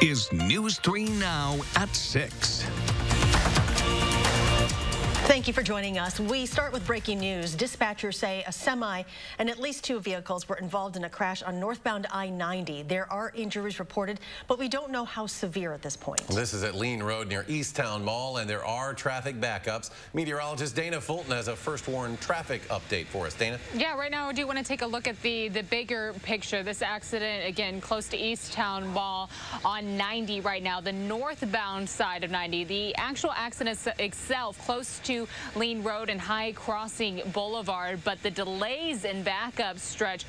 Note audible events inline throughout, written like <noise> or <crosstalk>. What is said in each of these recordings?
is News 3 Now at 6. Thank you for joining us. We start with breaking news. Dispatchers say a semi and at least two vehicles were involved in a crash on northbound I-90. There are injuries reported, but we don't know how severe at this point. This is at Lien Road near East Towne Mall, and there are traffic backups. Meteorologist Dana Fulton has a first warn traffic update for us. Dana? Yeah, right now I do want to take a look at the, the bigger picture. This accident, again, close to East Towne Mall on 90 right now, the northbound side of 90. The actual accident itself close to to Lien Road and High Crossing Boulevard, but the delays and backup stretch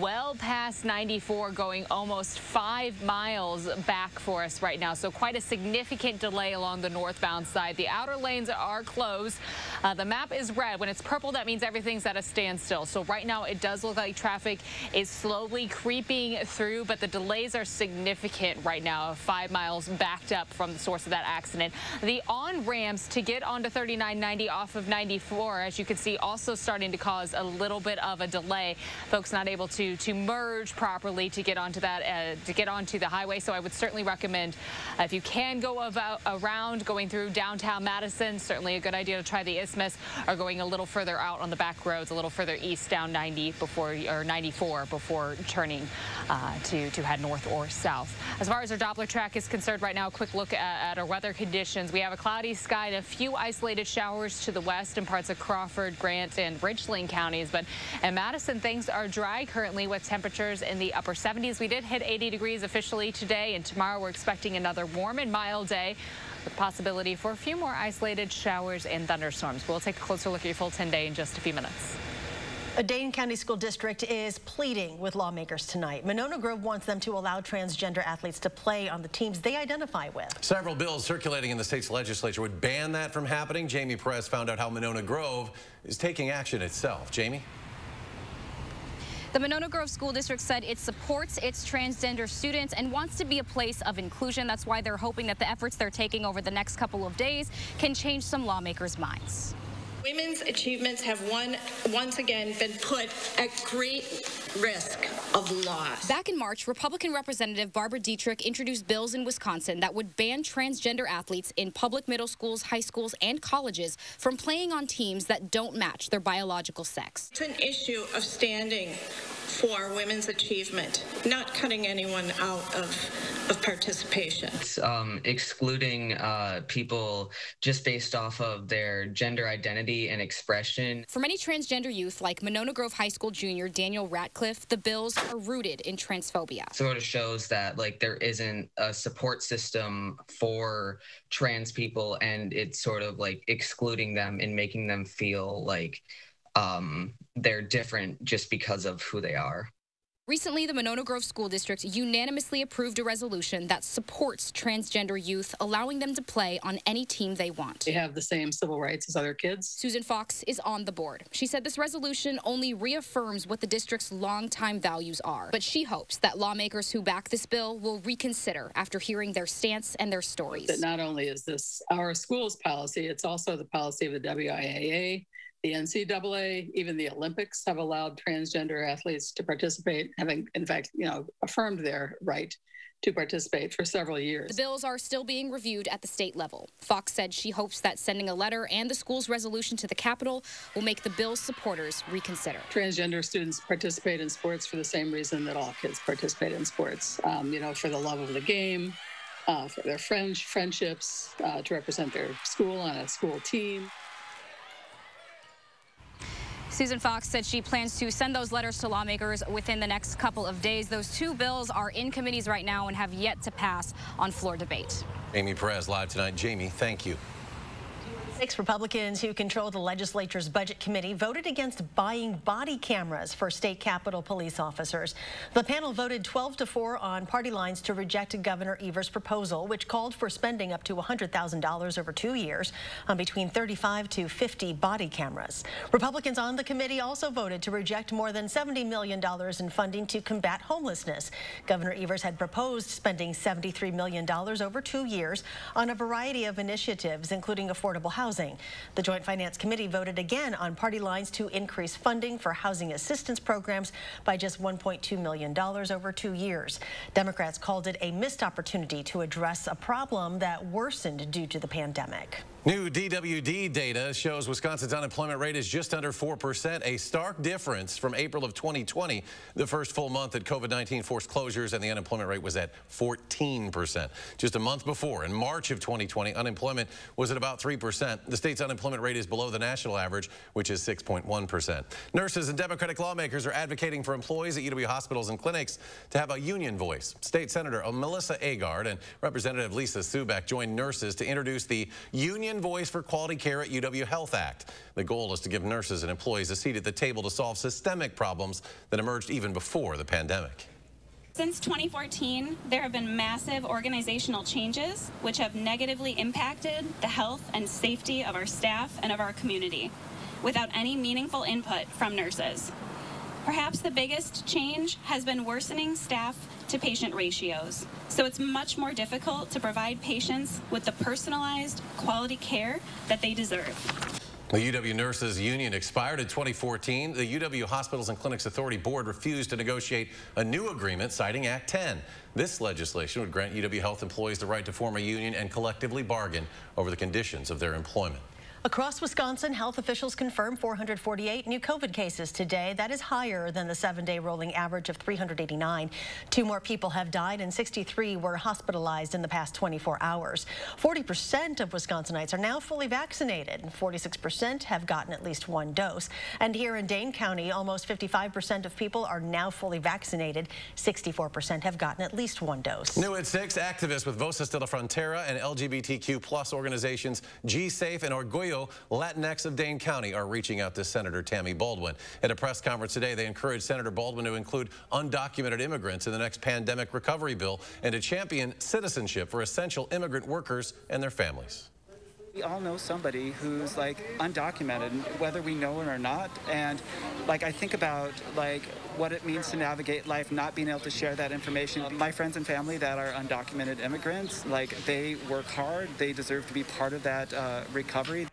well past 94, going almost five miles back for us right now. So quite a significant delay along the northbound side. The outer lanes are closed. Uh, the map is red. When it's purple, that means everything's at a standstill. So right now, it does look like traffic is slowly creeping through, but the delays are significant right now, five miles backed up from the source of that accident. The on-ramps to get onto 39 90 off of 94, as you can see, also starting to cause a little bit of a delay. Folks not able to to merge properly to get onto that uh, to get onto the highway. So I would certainly recommend uh, if you can go about around going through downtown Madison, certainly a good idea to try the Isthmus or going a little further out on the back roads, a little further east down 90 before or 94 before turning uh, to to head north or south. As far as our Doppler track is concerned, right now, a quick look at, at our weather conditions. We have a cloudy sky and a few isolated showers to the west in parts of Crawford, Grant, and Richland counties. But in Madison, things are dry currently with temperatures in the upper 70s. We did hit 80 degrees officially today, and tomorrow we're expecting another warm and mild day with possibility for a few more isolated showers and thunderstorms. We'll take a closer look at your full 10 day in just a few minutes. A Dane County School District is pleading with lawmakers tonight. Monona Grove wants them to allow transgender athletes to play on the teams they identify with. Several bills circulating in the state's legislature would ban that from happening. Jamie Perez found out how Monona Grove is taking action itself. Jamie? The Monona Grove School District said it supports its transgender students and wants to be a place of inclusion. That's why they're hoping that the efforts they're taking over the next couple of days can change some lawmakers' minds. Women's achievements have one, once again been put at great risk of loss. Back in March, Republican Representative Barbara Dittrich introduced bills in Wisconsin that would ban transgender athletes in public middle schools, high schools, and colleges from playing on teams that don't match their biological sex. It's an issue of standing for women's achievement, not cutting anyone out of, of participation. It's um, excluding uh, people just based off of their gender identity and expression. For many transgender youth, like Monona Grove High School junior Daniel Ratcliffe, the bills are rooted in transphobia. Sort of shows that like there isn't a support system for trans people, and it's sort of like excluding them and making them feel like um, they're different just because of who they are. Recently, the Monona Grove School District unanimously approved a resolution that supports transgender youth, allowing them to play on any team they want. They have the same civil rights as other kids. Susan Fox is on the board. She said this resolution only reaffirms what the district's longtime values are, but she hopes that lawmakers who back this bill will reconsider after hearing their stance and their stories. That not only is this our school's policy, it's also the policy of the WIAA the NCAA, even the Olympics have allowed transgender athletes to participate, having, in fact, you know, affirmed their right to participate for several years. The bills are still being reviewed at the state level. Fox said she hopes that sending a letter and the school's resolution to the Capitol will make the bill's supporters reconsider. Transgender students participate in sports for the same reason that all kids participate in sports, um, you know, for the love of the game, uh, for their friends, friendships, uh, to represent their school on a school team. Susan Fox said she plans to send those letters to lawmakers within the next couple of days. Those two bills are in committees right now and have yet to pass on floor debate. Jamie Perez live tonight. Jamie, thank you. Six Republicans who control the legislature's budget committee voted against buying body cameras for state capitol police officers. The panel voted 12 to 4 on party lines to reject Governor Evers' proposal, which called for spending up to $100,000 over two years on between 35 to 50 body cameras. Republicans on the committee also voted to reject more than $70 million in funding to combat homelessness. Governor Evers had proposed spending $73 million over two years on a variety of initiatives, including affordable housing housing. The Joint Finance Committee voted again on party lines to increase funding for housing assistance programs by just $1.2 million over two years. Democrats called it a missed opportunity to address a problem that worsened due to the pandemic. New DWD data shows Wisconsin's unemployment rate is just under 4%, a stark difference from April of 2020, the first full month that COVID-19 forced closures and the unemployment rate was at 14%. Just a month before, in March of 2020, unemployment was at about 3%. The state's unemployment rate is below the national average, which is 6.1%. Nurses and Democratic lawmakers are advocating for employees at UW hospitals and clinics to have a union voice. State Senator Melissa Agard and Representative Lisa Subeck joined nurses to introduce the Union Voice for Quality Care at UW Health Act. The goal is to give nurses and employees a seat at the table to solve systemic problems that emerged even before the pandemic. Since 2014, there have been massive organizational changes which have negatively impacted the health and safety of our staff and of our community without any meaningful input from nurses. Perhaps the biggest change has been worsening staff to patient ratios. So it's much more difficult to provide patients with the personalized quality care that they deserve. The UW Nurses Union expired in 2014. The UW Hospitals and Clinics Authority Board refused to negotiate a new agreement, citing Act 10. This legislation would grant UW Health employees the right to form a union and collectively bargain over the conditions of their employment. Across Wisconsin, health officials confirm 448 new COVID cases today. That is higher than the seven-day rolling average of 389. Two more people have died and 63 were hospitalized in the past 24 hours. 40% of Wisconsinites are now fully vaccinated. 46% have gotten at least one dose. And here in Dane County, almost 55% of people are now fully vaccinated. 64% have gotten at least one dose. New at 6, activists with Voces de la Frontera and LGBTQ plus organizations G-Safe and Orgullo Latinx of Dane County are reaching out to Senator Tammy Baldwin. At a press conference today, they encouraged Senator Baldwin to include undocumented immigrants in the next pandemic recovery bill and to champion citizenship for essential immigrant workers and their families. We all know somebody who's like undocumented, whether we know it or not. And like I think about like what it means to navigate life, not being able to share that information. My friends and family that are undocumented immigrants, like they work hard. They deserve to be part of that uh, recovery.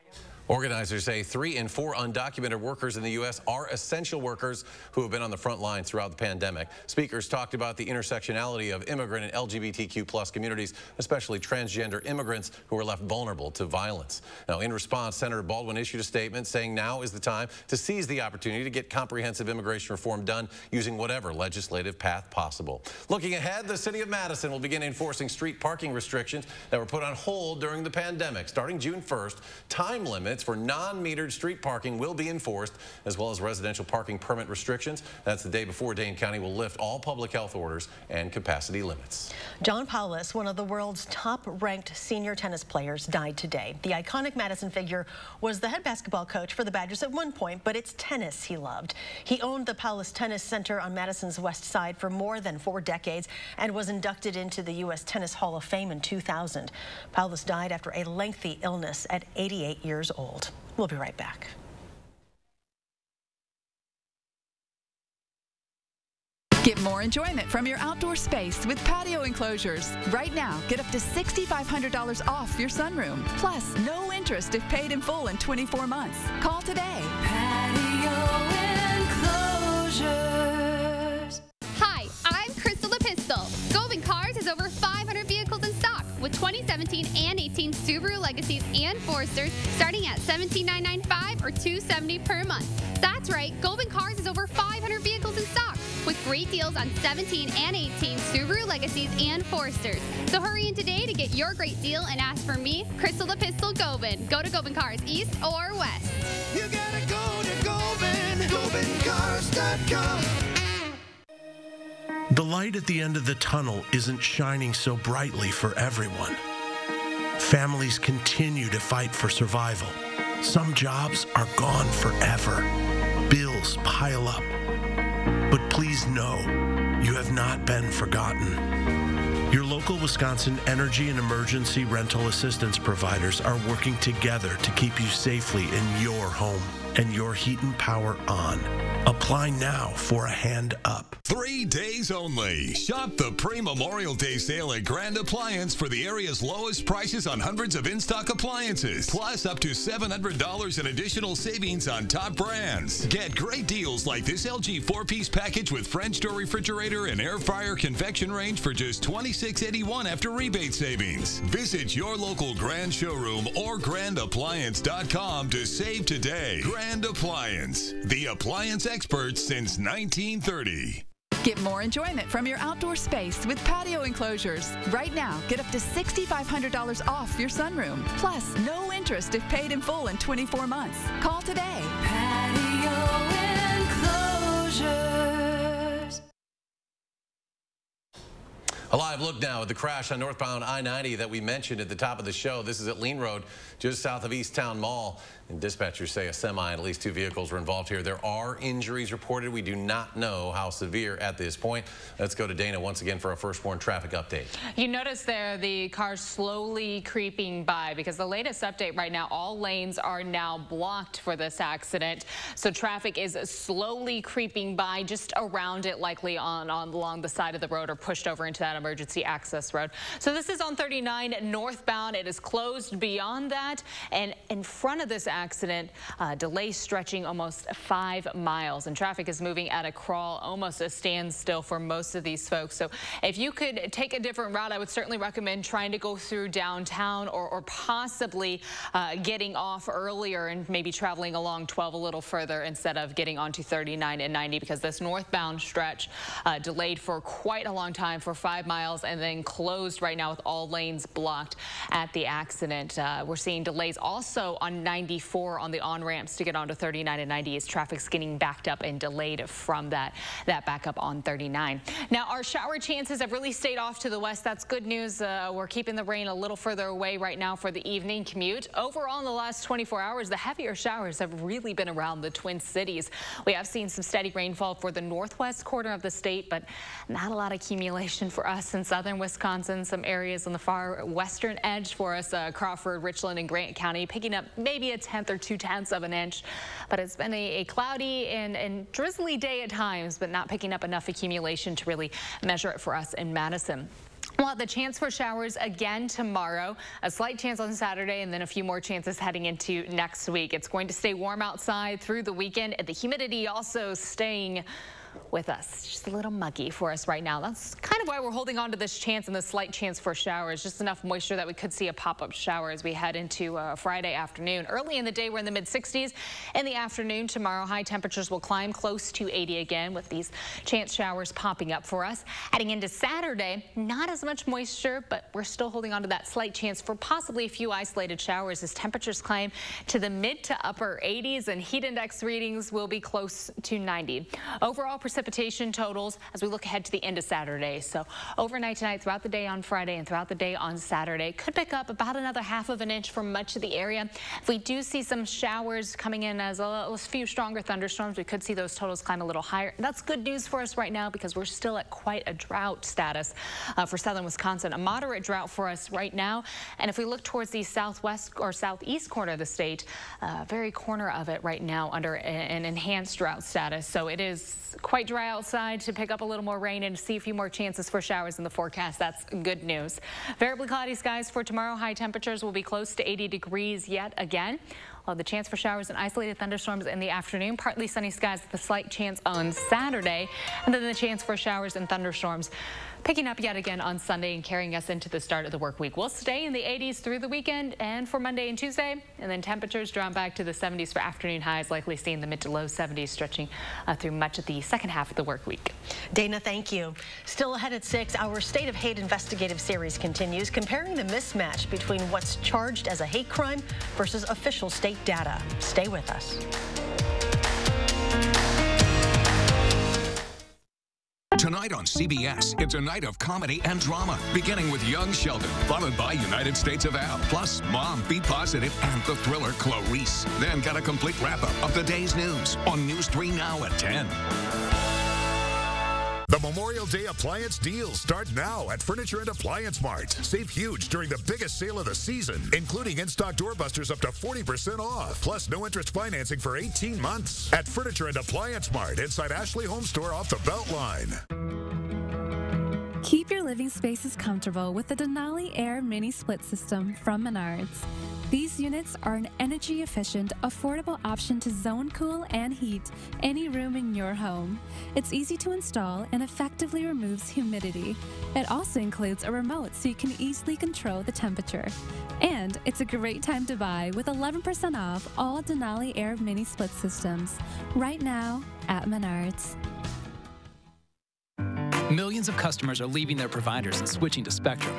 Organizers say three in four undocumented workers in the U.S. are essential workers who have been on the front lines throughout the pandemic. Speakers talked about the intersectionality of immigrant and LGBTQ plus communities, especially transgender immigrants who are left vulnerable to violence. Now, in response, Senator Baldwin issued a statement saying now is the time to seize the opportunity to get comprehensive immigration reform done using whatever legislative path possible. Looking ahead, the city of Madison will begin enforcing street parking restrictions that were put on hold during the pandemic. Starting June 1st, time limits limits for non-metered street parking will be enforced, as well as residential parking permit restrictions. That's the day before Dane County will lift all public health orders and capacity limits. John Powless, one of the world's top-ranked senior tennis players, died today. The iconic Madison figure was the head basketball coach for the Badgers at one point, but it's tennis he loved. He owned the Powless Tennis Center on Madison's west side for more than four decades and was inducted into the U.S. Tennis Hall of Fame in 2000. Powless died after a lengthy illness at 88 years old old. We'll be right back. Get more enjoyment from your outdoor space with patio enclosures. Right now, get up to $6,500 off your sunroom. Plus, no interest if paid in full in 24 months. Call today. 2017 and 18 Subaru Legacies and Foresters starting at 17,995 or 270 per month. That's right, Goldman Cars has over 500 vehicles in stock with great deals on 17 and 18 Subaru Legacies and Foresters. So hurry in today to get your great deal and ask for me, Crystal the Pistol Gobin. Go to Gobin Cars, east or west. You gotta go to. The light at the end of the tunnel isn't shining so brightly for everyone. Families continue to fight for survival. Some jobs are gone forever. Bills pile up. But please know, you have not been forgotten. Your local Wisconsin energy and emergency rental assistance providers are working together to keep you safely in your home. and your heat and power on. Apply now for a hand up. Three days only. Shop the pre Memorial Day sale at Grand Appliance for the area's lowest prices on hundreds of in stock appliances, plus up to $700 in additional savings on top brands. Get great deals like this LG four piece package with French door refrigerator and air fryer convection range for just $26.81 after rebate savings. Visit your local Grand showroom or grandappliance.com to save today. Grand Appliance, the appliance experts since 1930. Get more enjoyment from your outdoor space with patio enclosures. Right now, get up to $6,500 off your sunroom. Plus, no interest if paid in full in 24 months. Call today. A live look now at the crash on northbound I-90 that we mentioned at the top of the show. This is at Lien Road, just south of East Towne Mall. And dispatchers say a semi and at least two vehicles were involved here. There are injuries reported. We do not know how severe at this point. Let's go to Dana once again for a first warn traffic update. You notice there the cars slowly creeping by because the latest update right now, all lanes are now blocked for this accident. So traffic is slowly creeping by just around it, likely on, on along the side of the road or pushed over into that emergency access road. So this is on 39 northbound. It is closed beyond that. And in front of this accident. Uh, delays stretching almost five miles and traffic is moving at a crawl, almost a standstill for most of these folks. So if you could take a different route, I would certainly recommend trying to go through downtown or, or possibly uh, getting off earlier and maybe traveling along 12 a little further instead of getting onto 39 and 90 because this northbound stretch uh, delayed for quite a long time for five miles and then closed right now with all lanes blocked at the accident. Uh, we're seeing delays also on 94 on the on-ramps to get onto 39 and 90 as traffic's getting backed up and delayed from that, that backup on 39. Now, our shower chances have really stayed off to the west. That's good news. Uh, we're keeping the rain a little further away right now for the evening commute. Overall, in the last 24 hours, the heavier showers have really been around the Twin Cities. We have seen some steady rainfall for the northwest quarter of the state, but not a lot of accumulation for us in southern Wisconsin. Some areas on the far western edge for us, uh, Crawford, Richland, and Grant County, picking up maybe a tenth or two tenths of an inch. But it's been a, a cloudy and, and drizzly day at times, but not picking up enough accumulation to really measure it for us in Madison. We'll the chance for showers again tomorrow, a slight chance on Saturday, and then a few more chances heading into next week. It's going to stay warm outside through the weekend, and the humidity also staying with us. Just a little muggy for us right now. That's kind of why we're holding on to this chance and the slight chance for showers. Just enough moisture that we could see a pop-up shower as we head into uh, Friday afternoon. Early in the day, we're in the mid-60s. In the afternoon tomorrow, high temperatures will climb close to 80 again with these chance showers popping up for us. Heading into Saturday, not as much moisture, but we're still holding on to that slight chance for possibly a few isolated showers as temperatures climb to the mid to upper 80s and heat index readings will be close to 90. Overall, precipitation totals as we look ahead to the end of Saturday. So overnight tonight, throughout the day on Friday and throughout the day on Saturday, could pick up about another half of an inch for much of the area. If we do see some showers coming in as a, a few stronger thunderstorms, we could see those totals climb a little higher. That's good news for us right now because we're still at quite a drought status uh, for southern Wisconsin. A moderate drought for us right now. And if we look towards the southwest or southeast corner of the state, uh, very corner of it right now under an enhanced drought status. So it is quite dry outside to pick up a little more rain and see a few more chances for showers in the forecast. That's good news. Variably cloudy skies for tomorrow. High temperatures will be close to 80 degrees yet again. We'll the chance for showers and isolated thunderstorms in the afternoon. Partly sunny skies with a slight chance on Saturday. And then the chance for showers and thunderstorms picking up yet again on Sunday and carrying us into the start of the work week. We'll stay in the 80s through the weekend and for Monday and Tuesday, and then temperatures drop back to the 70s for afternoon highs, likely seeing the mid to low 70s stretching uh, through much of the second half of the work week. Dana, thank you. Still ahead at 6, our State of Hate investigative series continues, comparing the mismatch between what's charged as a hate crime versus official state data. Stay with us. Tonight on CBS, it's a night of comedy and drama, beginning with Young Sheldon, followed by United States of Al, plus Mom, Be Positive, and the thriller Clarice. Then got a complete wrap-up of the day's news on News 3 Now at 10. The Memorial Day appliance deals start now at Furniture and Appliance Mart. Save huge during the biggest sale of the season, including in-stock doorbusters up to 40% off, plus no interest financing for 18 months at Furniture and Appliance Mart inside Ashley Home Store off the Beltline. Keep your living spaces comfortable with the Denali Air Mini Split System from Menards. These units are an energy efficient, affordable option to zone cool and heat any room in your home. It's easy to install and effectively removes humidity. It also includes a remote so you can easily control the temperature. And it's a great time to buy with 11% off all Denali Air Mini Split Systems right now at Menards. Millions of customers are leaving their providers and switching to Spectrum.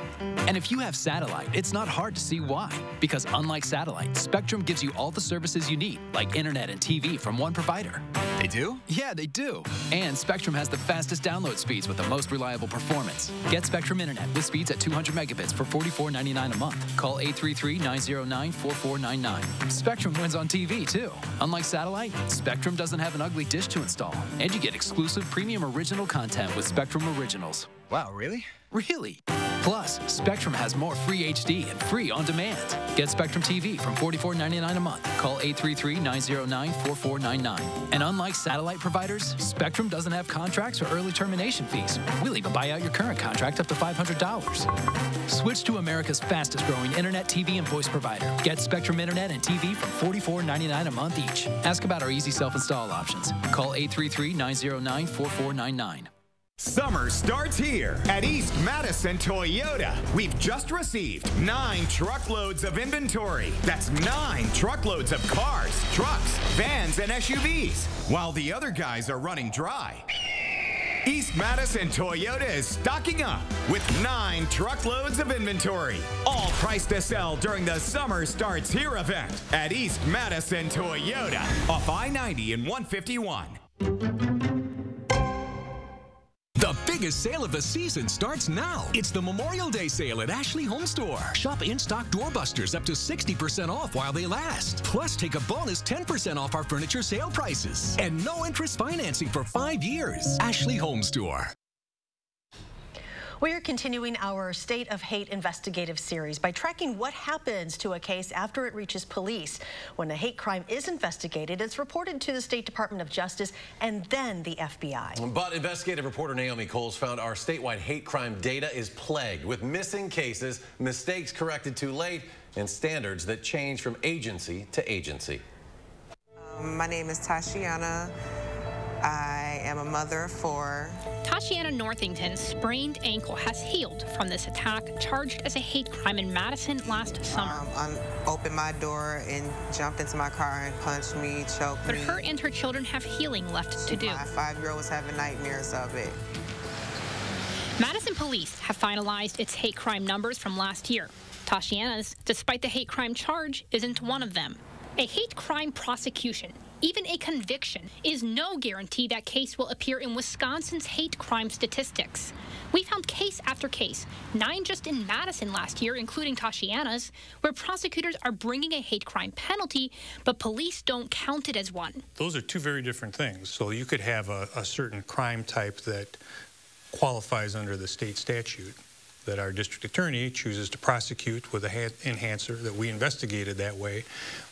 And if you have satellite, it's not hard to see why. Because unlike satellite, Spectrum gives you all the services you need, like internet and TV from one provider. They do? Yeah, they do. And Spectrum has the fastest download speeds with the most reliable performance. Get Spectrum Internet with speeds at 200 megabits for $44.99 a month. Call 833-909-4499. Spectrum wins on TV, too. Unlike satellite, Spectrum doesn't have an ugly dish to install. And you get exclusive premium original content with Spectrum Originals. Wow, really? Really. Plus, Spectrum has more free HD and free on demand. Get Spectrum TV from $44.99 a month. Call 833-909-4499. And unlike satellite providers, Spectrum doesn't have contracts or early termination fees. We'll even buy out your current contract up to $500. Switch to America's fastest growing internet, TV, and voice provider. Get Spectrum Internet and TV from $44.99 a month each. Ask about our easy self-install options. Call 833-909-4499. Summer starts here at East Madison Toyota. We've just received nine truckloads of inventory. That's nine truckloads of cars, trucks, vans, and SUVs, while the other guys are running dry. East Madison Toyota is stocking up with nine truckloads of inventory, all priced to sell during the Summer Starts Here event at East Madison Toyota off I 90 and 151. Biggest sale of the season starts now. It's the Memorial Day sale at Ashley Home Store. Shop in-stock doorbusters up to 60% off while they last. Plus, take a bonus 10% off our furniture sale prices. And no interest financing for five years. Ashley Home Store. We are continuing our State of Hate investigative series by tracking what happens to a case after it reaches police. When a hate crime is investigated, it's reported to the State Department of Justice and then the FBI. But investigative reporter Naomi Kowles found our statewide hate crime data is plagued with missing cases, mistakes corrected too late, and standards that change from agency to agency. Um, my name is Tashiana. I am a mother of four. Tashiana Northington's sprained ankle has healed from this attack, charged as a hate crime in Madison last summer. Um, opened my door and jumped into my car and punched me, choked but me. But her and her children have healing left to do. My five-year-old was having nightmares of it. Madison police have finalized its hate crime numbers from last year. Tashiana's, despite the hate crime charge, isn't one of them. A hate crime prosecution even a conviction is no guarantee that case will appear in Wisconsin's hate crime statistics. We found case after case, nine just in Madison last year, including Tashiana's, where prosecutors are bringing a hate crime penalty, but police don't count it as one. Those are two very different things. So you could have a, a certain crime type that qualifies under the state statute that our district attorney chooses to prosecute with a enhancer that we investigated that way.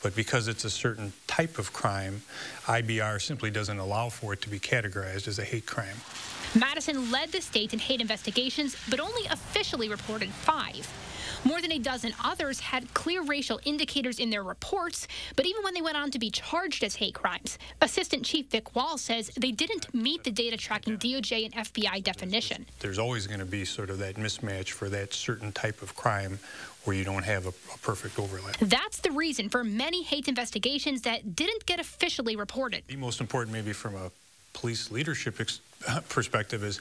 But because it's a certain type of crime, IBR simply doesn't allow for it to be categorized as a hate crime. Madison led the state in hate investigations, but only officially reported five. More than a dozen others had clear racial indicators in their reports, but even when they went on to be charged as hate crimes, Assistant Chief Vic Wahl says they didn't meet the data tracking DOJ and FBI definition. There's always going to be sort of that mismatch for that certain type of crime where you don't have a, a, perfect overlap. That's the reason for many hate investigations that didn't get officially reported. The most important, maybe from a police leadership <laughs> perspective, is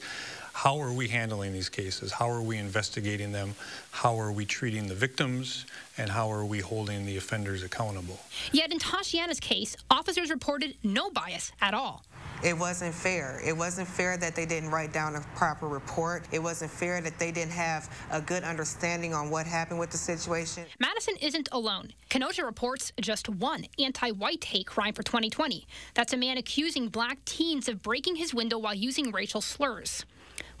how are we handling these cases? How are we investigating them? How are we treating the victims? And how are we holding the offenders accountable? Yet in Tashiana's case, officers reported no bias at all. It wasn't fair. It wasn't fair that they didn't write down a proper report. It wasn't fair that they didn't have a good understanding on what happened with the situation. Madison isn't alone. Kenosha reports just one anti-white hate crime for 2020. That's a man accusing black teens of breaking his window while using racial slurs.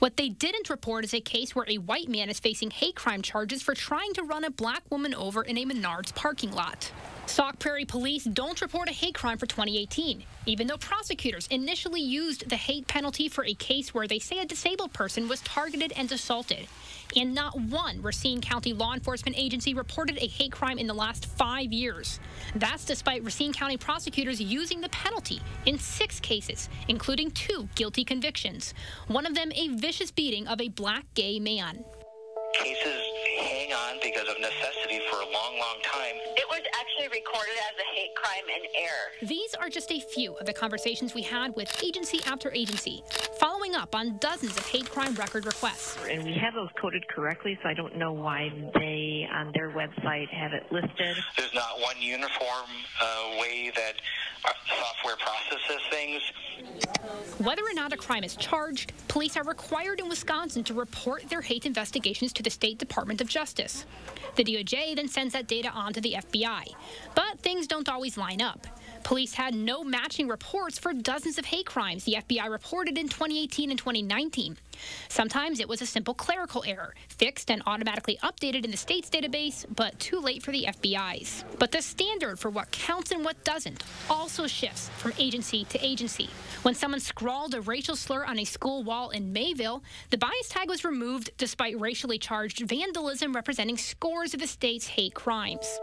What they didn't report is a case where a white man is facing hate crime charges for trying to run a black woman over in a Menards parking lot. Sauk Prairie police don't report a hate crime for 2018, even though prosecutors initially used the hate penalty for a case where they say a disabled person was targeted and assaulted. And not one Racine County law enforcement agency reported a hate crime in the last five years. That's despite Racine County prosecutors using the penalty in six cases, including two guilty convictions, one of them a vicious beating of a black gay man. Cases hang on because of necessity for a long, long time. It was actually recorded as a hate crime in error. These are just a few of the conversations we had with agency after agency, following up on dozens of hate crime record requests. And we have those coded correctly, so I don't know why they, on their website, have it listed. There's not one uniform uh, way that software processes things. Whether or not a crime is charged, police are required in Wisconsin to report their hate investigations to the State Department of Justice. The DOJ then sends that data on to the FBI. But things don't always line up. Police had no matching reports for dozens of hate crimes the FBI reported in 2018 and 2019. Sometimes it was a simple clerical error, fixed and automatically updated in the state's database, but too late for the FBI's. But the standard for what counts and what doesn't also shifts from agency to agency. When someone scrawled a racial slur on a school wall in Mayville, the bias tag was removed despite racially charged vandalism representing scores of the state's hate crimes.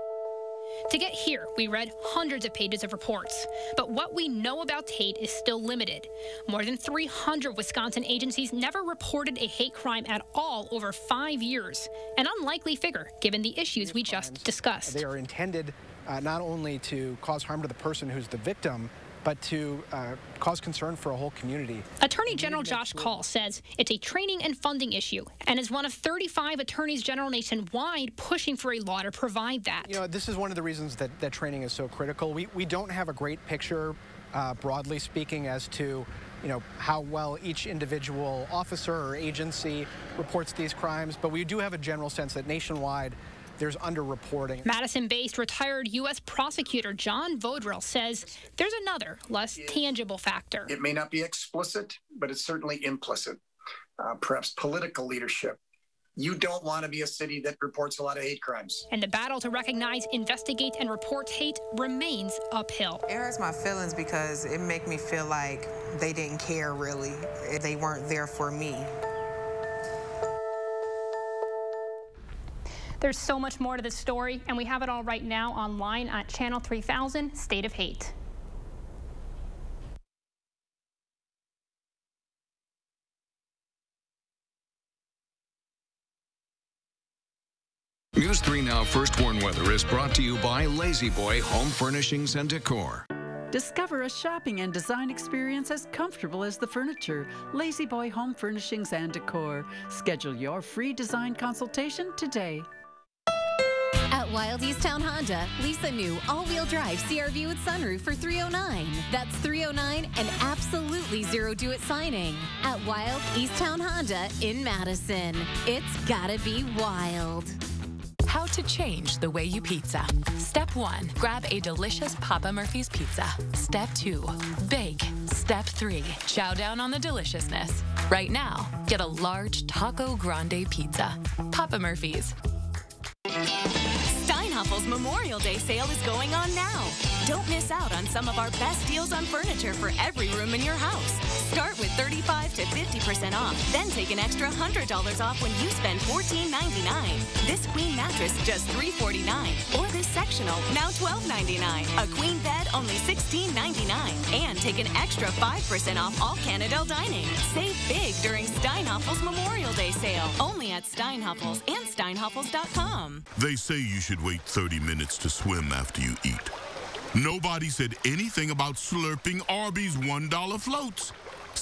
To get here, we read hundreds of pages of reports, but what we know about hate is still limited. More than 300 Wisconsin agencies never reported a hate crime at all over five years, an unlikely figure given the issues we just discussed. They are intended uh, not only to cause harm to the person who's the victim, but to uh, cause concern for a whole community. Attorney General Josh Kaul says it's a training and funding issue and is one of 35 attorneys general nationwide pushing for a law to provide that. You know, this is one of the reasons that, that training is so critical. We, we don't have a great picture, uh, broadly speaking, as to you know, how well each individual officer or agency reports these crimes, but we do have a general sense that nationwide there's underreporting. Madison-based retired U.S. prosecutor John Vaudreuil says there's another, less tangible factor. It may not be explicit, but it's certainly implicit. Uh, perhaps political leadership. You don't want to be a city that reports a lot of hate crimes. And the battle to recognize, investigate, and report hate remains uphill. It hurts my feelings because it makes me feel like they didn't care really. They weren't there for me. There's so much more to this story, and we have it all right now online at Channel 3000 State of Hate. News 3 Now First Warn Weather is brought to you by La-Z-Boy Home Furnishings and Decor. Discover a shopping and design experience as comfortable as the furniture. La-Z-Boy Home Furnishings and Decor. Schedule your free design consultation today. At Wilde East Towne Honda, lease a new all-wheel drive CRV with sunroof for 309. That's 309 and absolutely zero due at signing. At Wilde East Towne Honda in Madison. It's gotta be wild. How to change the way you pizza. Step one, grab a delicious Papa Murphy's pizza. Step two, bake. Step three, chow down on the deliciousness. Right now, get a large Taco Grande pizza. Papa Murphy's. Steinhafels Memorial Day sale is going on now. Don't miss out on some of our best deals on furniture for every room in your house. Start with 35 to 50% off, then take an extra $100 off when you spend $14.99. This queen mattress just 349, or this sectional now $12.99. A queen bed only $16.99, and take an extra 5% off all Canadel dining. Save big during Steinhafels Memorial Day sale, only at Steinhafels and Steinhafels.com. They say you should wait 30 minutes to swim after you eat. Nobody said anything about slurping Arby's $1 floats.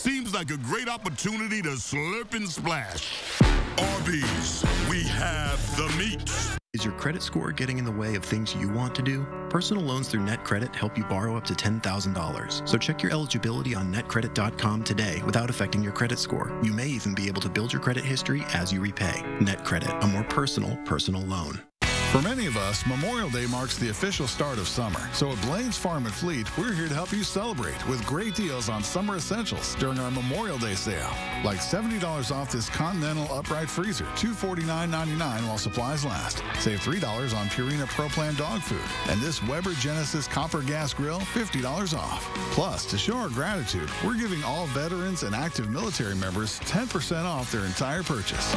Seems like a great opportunity to slurp and splash. Arby's, we have the meat. Is your credit score getting in the way of things you want to do? Personal loans through NetCredit help you borrow up to $10,000. So check your eligibility on netcredit.com today without affecting your credit score. You may even be able to build your credit history as you repay. NetCredit, a more personal, personal loan. For many of us, Memorial Day marks the official start of summer. So at Blaine's Farm and Fleet, we're here to help you celebrate with great deals on summer essentials during our Memorial Day sale. Like $70 off this Continental upright freezer, $249.99 while supplies last. Save $3 on Purina Pro Plan dog food. And this Weber Genesis copper gas grill, $50 off. Plus, to show our gratitude, we're giving all veterans and active military members 10% off their entire purchase.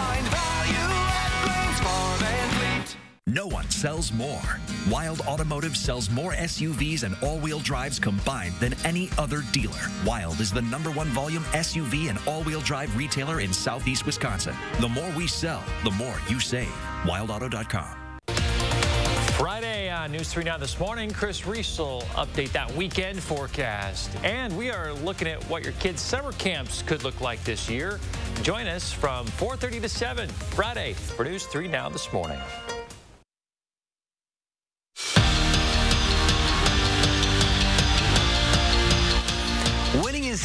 No one sells more. Wilde Automotive sells more SUVs and all-wheel drives combined than any other dealer. Wilde is the number one volume SUV and all-wheel drive retailer in southeast Wisconsin. The more we sell, the more you save. WildeAuto.com. Friday on News 3 Now this morning, Chris Reese will update that weekend forecast. And we are looking at what your kids' summer camps could look like this year. Join us from 4.30 to 7 Friday for News 3 Now this morning.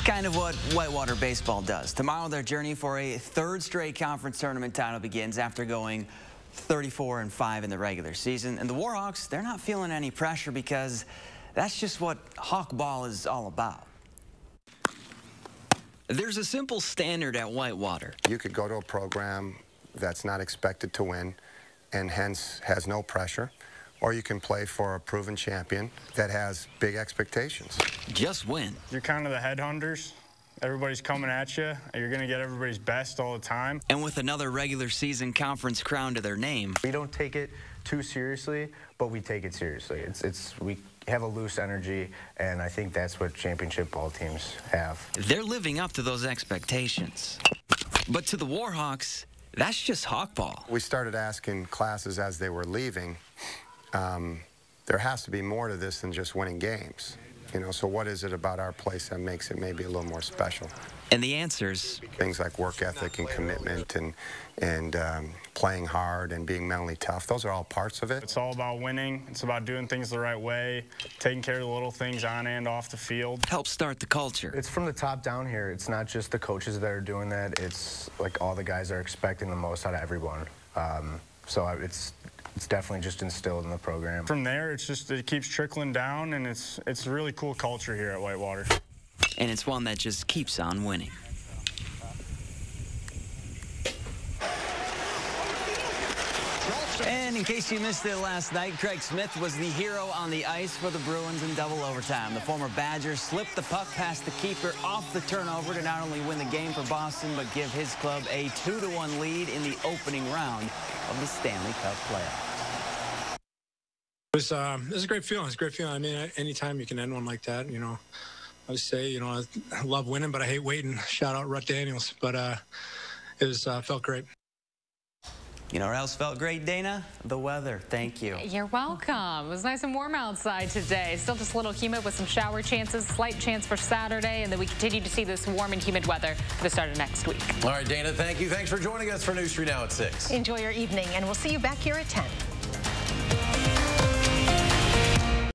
Kind of what Whitewater Baseball does. Tomorrow, their journey for a third straight conference tournament title begins after going 34 and 5 in the regular season. And the Warhawks, they're not feeling any pressure because that's just what Hawk ball is all about. There's a simple standard at Whitewater. You could go to a program that's not expected to win and hence has no pressure or you can play for a proven champion that has big expectations. Just win. You're kind of the headhunters. Everybody's coming at you. You're going to get everybody's best all the time. And with another regular season conference crown to their name. We don't take it too seriously, but we take it seriously. It's, it's, we have a loose energy, and I think that's what championship ball teams have. They're living up to those expectations. But to the Warhawks, that's just hawkball. We started asking classes as they were leaving, um, there has to be more to this than just winning games. You know, so what is it about our place that makes it maybe a little more special? And the answers? Things like work ethic and commitment and, and um, playing hard and being mentally tough. Those are all parts of it. It's all about winning. It's about doing things the right way, taking care of the little things on and off the field. Help start the culture. It's from the top down here. It's not just the coaches that are doing that. It's like all the guys are expecting the most out of everyone. Um, so it's it's definitely just instilled in the program. From there, it's just it keeps trickling down, and it's it's a really cool culture here at Whitewater. And it's one that just keeps on winning. And in case you missed it last night, Craig Smith was the hero on the ice for the Bruins in double overtime. The former Badger slipped the puck past the keeper off the turnover to not only win the game for Boston, but give his club a 2-1 lead in the opening round of the Stanley Cup playoffs. It was, um, it was a great feeling. It's a great feeling. I mean, anytime you can end one like that, you know, I would say, you know, I love winning, but I hate waiting. <laughs> Shout out Rut Daniels. But uh, it was uh, felt great. You know what else felt great, Dana? The weather. Thank you. You're welcome. It was nice and warm outside today. Still just a little humid with some shower chances, slight chance for Saturday, and then we continue to see this warm and humid weather for the start of next week. All right, Dana, thank you. Thanks for joining us for News 3 Now at 6. Enjoy your evening, and we'll see you back here at 10.